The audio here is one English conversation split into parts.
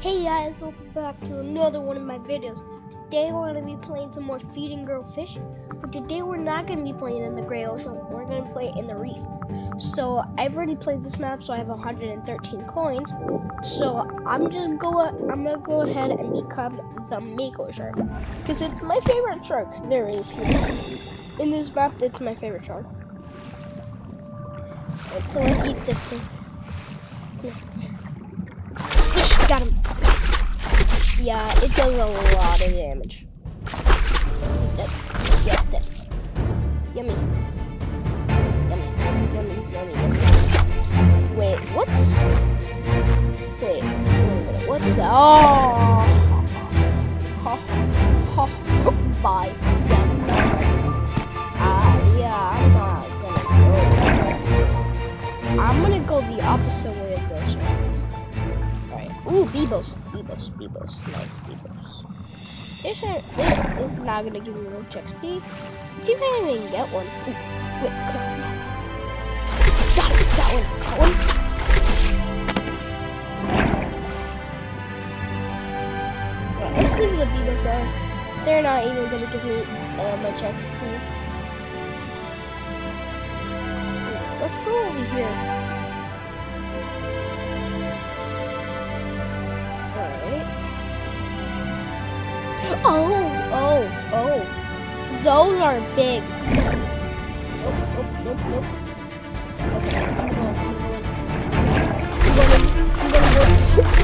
Hey guys, welcome back to another one of my videos. Today we're going to be playing some more Feed and Grow Fish, but today we're not going to be playing in the Gray Ocean, we're going to play in the Reef. So I've already played this map, so I have 113 coins. So I'm just go, I'm gonna go ahead and become the Mako shark, because it's my favorite shark there is here. In this map, it's my favorite shark. So let's eat this thing. Yeah, it does a lot of damage. Dead. Yeah, dead. Yummy. Yummy. Yummy, yummy, yummy. Wait, what's... Wait, wait a minute. What's that? Oh! Bebos, Bebos. Nice Bebos. This, this, is not gonna give me much XP. Let's see if I get one. Ooh, wait. Got it, got one, got one. Yeah, let's leave the Bebos there. They're not even gonna give me uh, much XP. Let's go over here. Oh, oh, oh. Those are big. Nope, nope, nope. Okay, I'm going, I'm going. I'm going, I'm going?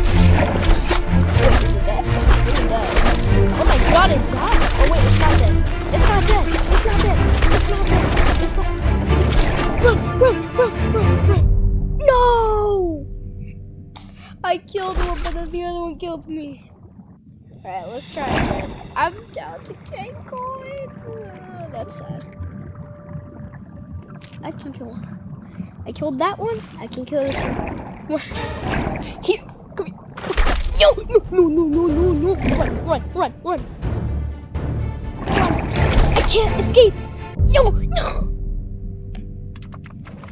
Oh my god, it died! Oh wait, it's not dead. It's not dead! It's not dead! It's not dead! It's not... Run, run, run, run, run! No! I killed one, but then the other one killed me. Alright, let's try again. I'm down to 10 coins. Uh, that's sad. I can kill one. I killed that one. I can kill this one. Here, come here. Yo, no, no, no, no, no, no. Run, run, run, run. Run. I can't escape. Yo, no.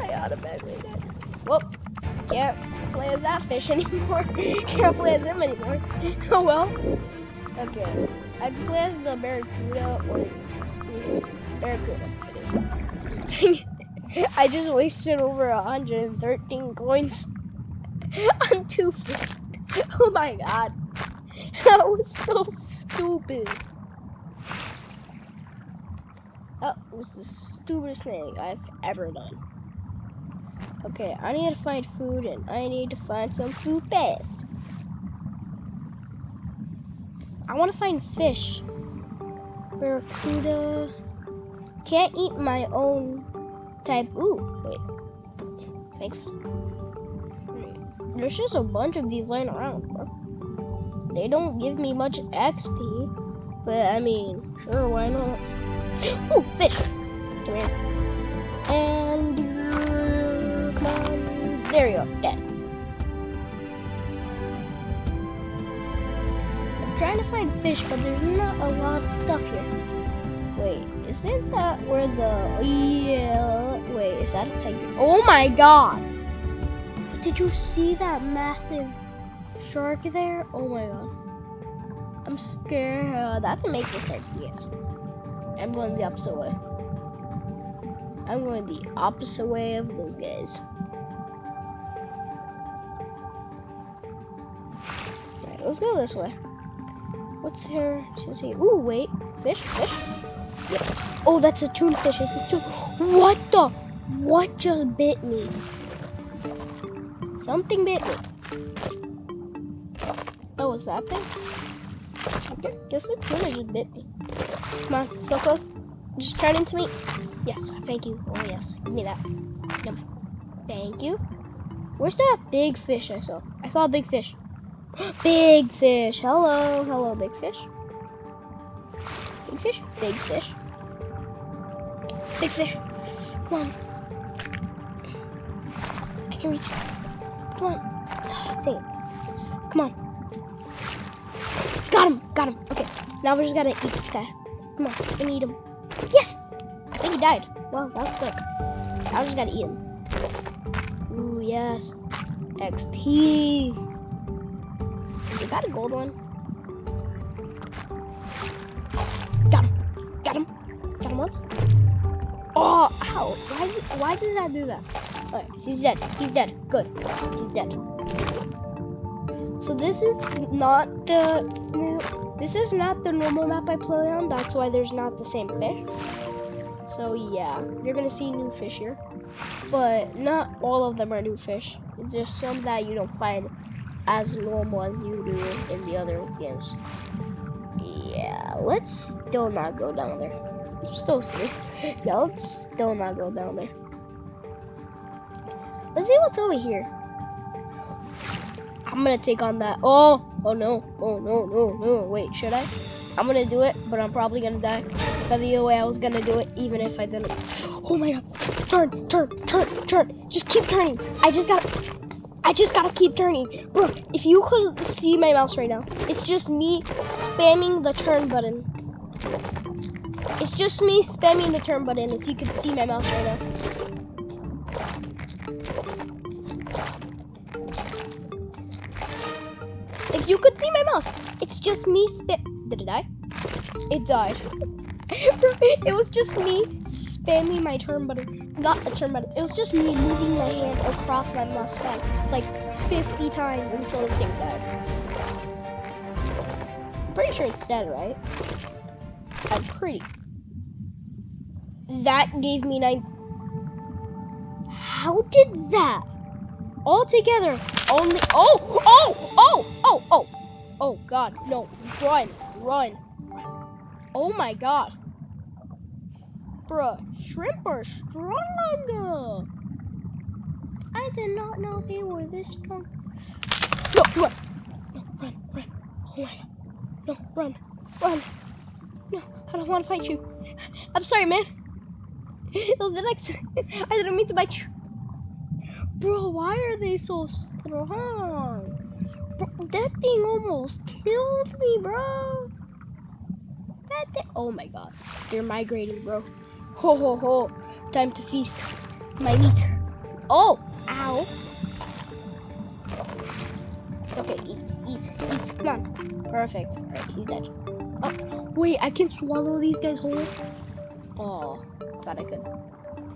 I automatically died. Well, can't play as that fish anymore. can't play as him anymore. Oh well. Okay. I play as the Barracuda or Barracuda. It is. I just wasted over 113 coins on two fish. Oh my god. That was so stupid. That was the stupidest thing I've ever done. Okay, I need to find food and I need to find some food fast. I want to find fish. Barracuda. Can't eat my own type. Ooh, wait. Thanks. There's just a bunch of these lying around, bro. They don't give me much XP, but I mean, sure, why not? Ooh, fish! Come here. And uh, come on, there you go, dead. Trying to find fish, but there's not a lot of stuff here. Wait, isn't that where the yeah? Wait, is that a tiger? Oh my god! Did you see that massive shark there? Oh my god. I'm scared. Uh, that's a make this idea. I'm going the opposite way. I'm going the opposite way of those guys. Right, let's go this way. What's there to see? Ooh, wait. Fish? Fish? Yep. Oh, that's a tuna-fish. It's a tuna. What the? What just bit me? Something bit me. Oh, was that thing? Okay, guess the tuna just bit me. Come on, so close. Just turn into me. Yes, thank you. Oh yes, give me that. Yep. Thank you. Where's that big fish I saw? I saw a big fish. Big fish. Hello, hello, big fish. Big fish, big fish. Big fish. Come on. I can reach. Come on. Dang it. Come on. Got him. Got him. Okay. Now we just gotta eat this guy. Come on. And eat him. Yes. I think he died. Well, that was quick. We just gotta eat him. Ooh, yes. XP. That a gold one? Got him. Got him. Got him once. Oh, ow. Why, is it, why does that do that? Alright, he's dead. He's dead. Good. He's dead. So this is not the new, this is not the normal map I play on. That's why there's not the same fish. So yeah, you're gonna see new fish here, but not all of them are new fish. It's just some that you don't find as normal as you do in the other games. Yeah, let's still not go down there. I'm still scared. Yeah, let's still not go down there. Let's see what's over here. I'm gonna take on that. Oh, oh no, oh no, no, no. Wait, should I? I'm gonna do it, but I'm probably gonna die. By the way, I was gonna do it even if I didn't. Oh my god. Turn, turn, turn, turn. Just keep turning. I just got I just gotta keep turning. Bro, if you could see my mouse right now, it's just me spamming the turn button. It's just me spamming the turn button if you could see my mouse right now. If you could see my mouse, it's just me spam. Did it die? It died. it was just me spamming my turn button. Not a turn. It was just me moving my hand across my pad like 50 times until it thing died. I'm pretty sure it's dead, right? I'm pretty. That gave me nine. How did that? All together, only. Oh, oh, oh, oh, oh, oh, God, no! Run, run! Oh my God! Bruh, shrimp are strong. I did not know they were this strong. No, run! No, run, run! Oh my God! No, run, run! No, I don't want to fight you. I'm sorry, man. It was the next. I didn't mean to bite you. Bro, why are they so strong? Bro, that thing almost killed me, bro. That thing. Oh my god. They're migrating, bro. Ho ho ho. Time to feast. My meat. Oh! Ow. Okay, eat, eat, eat. Come on. Perfect. Alright, he's dead. Oh, wait, I can swallow these guys whole? Oh, thought I could.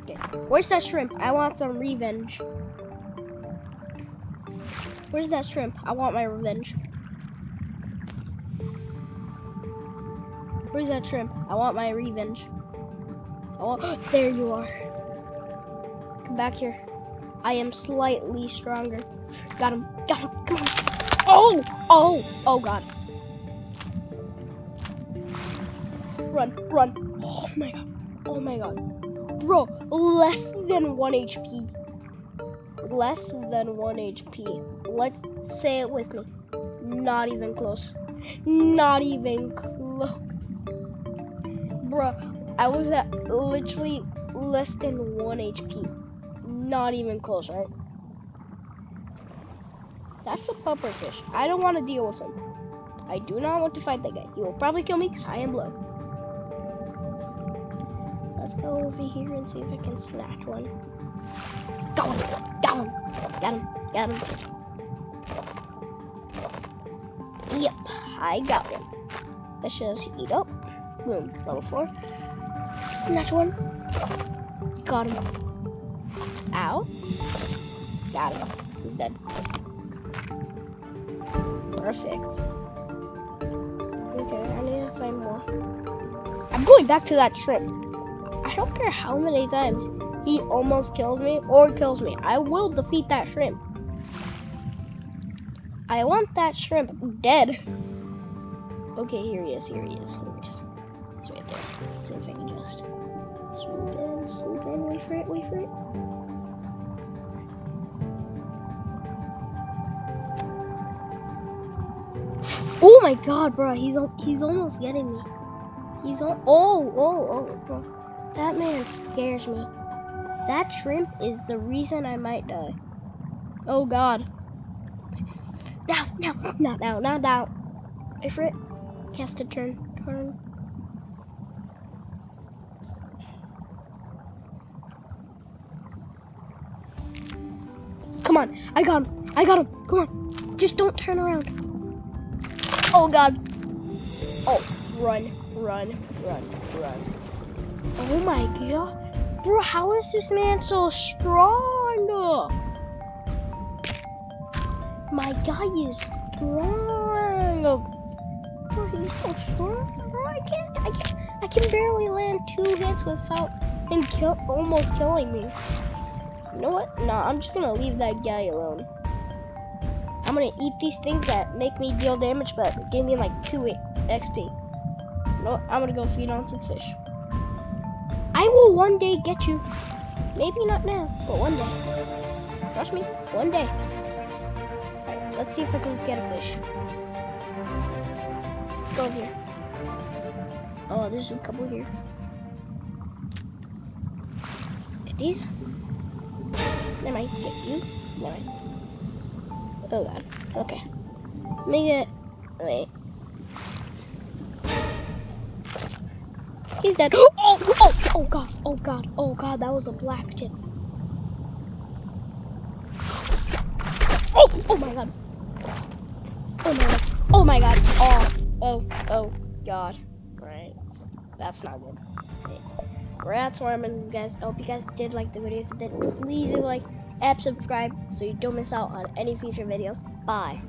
Okay, where's that shrimp? I want some revenge. Where's that shrimp? I want my revenge. Where's that shrimp? I want my revenge. Oh, there you are. Come back here. I am slightly stronger. Got him. Got him. Come on. Oh! Oh! Oh, God. Run. Run. Oh, my God. Oh, my God. Bro, less than 1 HP. Less than 1 HP. Let's say it with me. Not even close. Not even close. Bruh, I was at literally less than 1 HP. Not even close, right? That's a puffer fish. I don't want to deal with him. I do not want to fight that guy. He will probably kill me because I am blood. Let's go over here and see if I can snatch one. Got him! Got him! Got him! Got him! Yep, I got one. Let's just eat up. Boom, level 4. Snatch one. Got him. Ow. Got him. He's dead. Perfect. Okay, I need to find more. I'm going back to that shrimp. I don't care how many times he almost kills me or kills me. I will defeat that shrimp. I want that shrimp dead. Okay, here he is, here he is, here he is. Let's see if I can just swoop in, swoop in, wait for it, wait for it. Oh my god, bro, he's he's almost getting me. He's on. Oh, oh, oh, bro. That man scares me. That shrimp is the reason I might die. Oh god. Now, now, not now, not now. Wait for it. Cast a turn, turn. I got him. I got him. Come on. Just don't turn around. Oh god. Oh, run, run, run, run. Oh my god. Bro, how is this man so strong? My guy is strong. Bro, he's so strong. Bro, I can't, I can't, I can barely land two hits without him kill, almost killing me. You know what? Nah, I'm just gonna leave that guy alone. I'm gonna eat these things that make me deal damage, but give me like 2 XP. You know what? I'm gonna go feed on some fish. I will one day get you. Maybe not now, but one day. Trust me, one day. Alright, let's see if I can get a fish. Let's go over here. Oh, there's a couple here. Get these. Never mind, get you. Never mind. Oh god. Okay. Let me get. Wait. He's dead. Oh, oh, oh god, oh god, oh god, that was a black tip. Oh, oh my god. Oh my god. Oh my god. Oh, oh, oh god. Right. That's not good. Rats warming, guys. I hope you guys did like the video. If you did, please do like and subscribe so you don't miss out on any future videos. Bye.